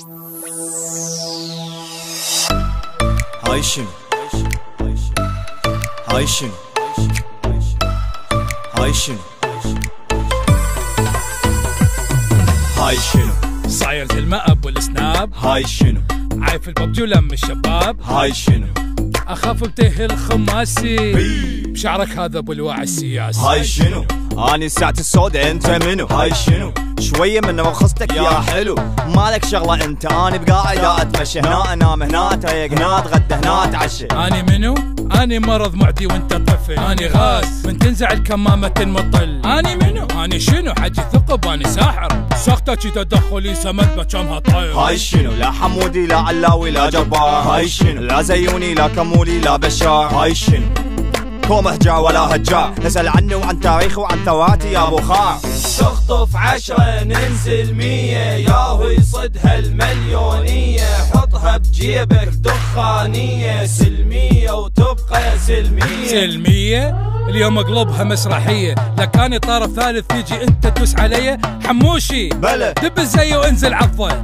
هاي شنو هاي شنو هاي شنو صاير زي المأب والسناب هاي شنو عايف الببجي ولم الشباب هاي شنو اخاف بته الخماسي بشعرك هذا ابو الوعي السياسي هاي شنو اني ساعة السوداء انت منو هاي شنو. شوية من رخصتك يا حلو. مالك شغلة انت اني بقاعد اتمشى هنا انام هنا اتريق هنا اتغدى هنا اتعشى اني منو؟ اني مرض معدي وانت طفل اني غاز من تنزع الكمامة المطل. اني منو؟ اني شنو. حجي ثقب اني ساحر. سختك تدخلي سمت بكمها طير. هاي شنو. لا حمودي لا علاوي لا جبار. هاي شنو. لا زيوني لا كمولي لا بشار. هاي شنو. كوم هجار ولا هجار نسأل عنه وعن تاريخه وعن ثوراتي يا بخار تخطف عشرة ننزل مية. ياهو يصدها المليونية حطها بجيبك دخانية. سلمية وتبقى سلمية. سلمية؟ اليوم اقلبها مسرحية. لكاني طرف ثالث تيجي أنت تدوس علي؟ حموشي. بلى. دب الزي وانزل عضه